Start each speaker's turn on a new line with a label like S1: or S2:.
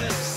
S1: This.